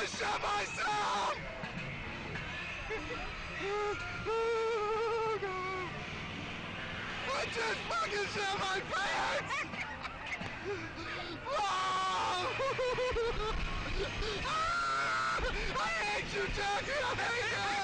to shut myself! oh, God. I just fucking shut my pants! oh! I hate you, Jackie! I hate you!